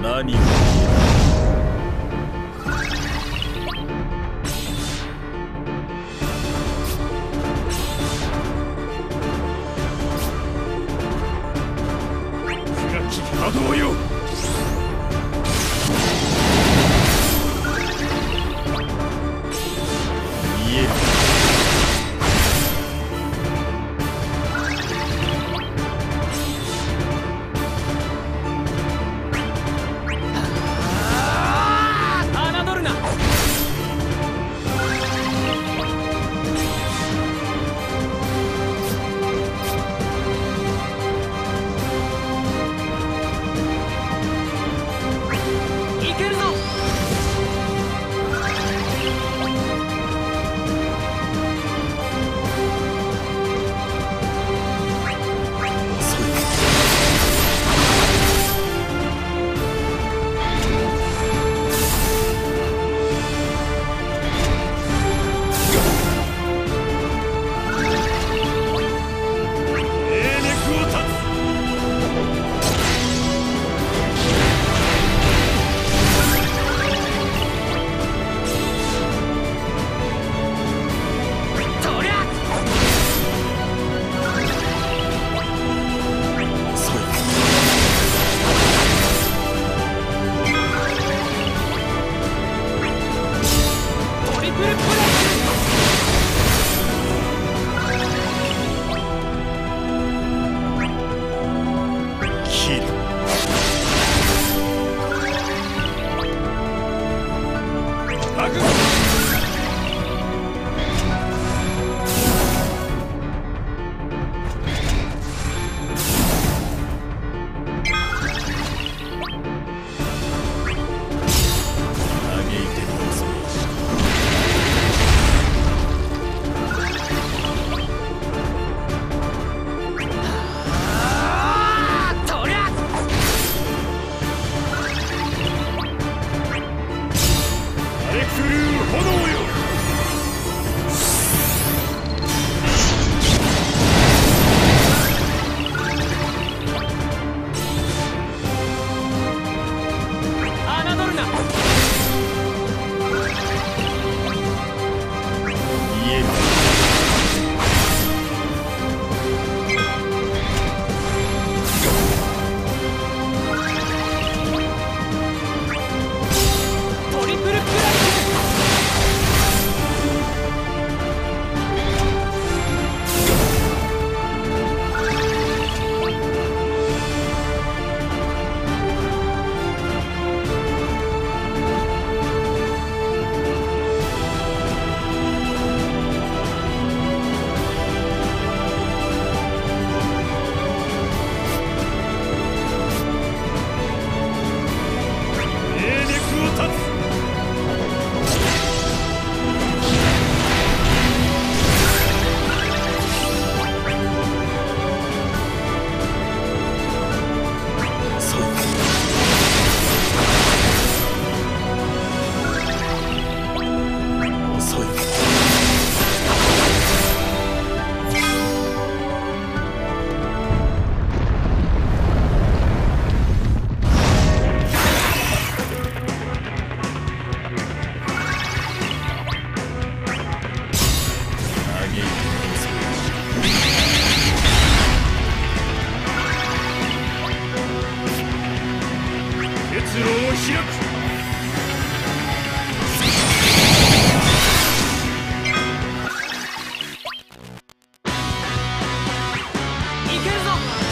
何を言上了。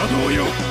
などをよ